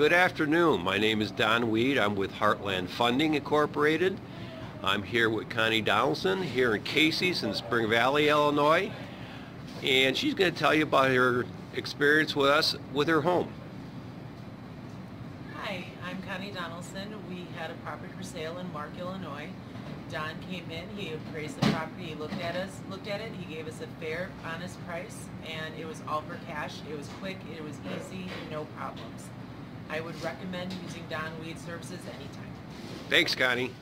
Good afternoon. My name is Don Weed. I'm with Heartland Funding Incorporated. I'm here with Connie Donelson here in Casey's in Spring Valley, Illinois. And she's going to tell you about her experience with us with her home. Hi, I'm Connie Donelson. We had a property for sale in Mark, Illinois. Don came in, he appraised the property, he looked at us, looked at it, he gave us a fair, honest price, and it was all for cash. It was quick, it was easy, no problems. I would recommend using Don Weed services anytime. Thanks, Connie.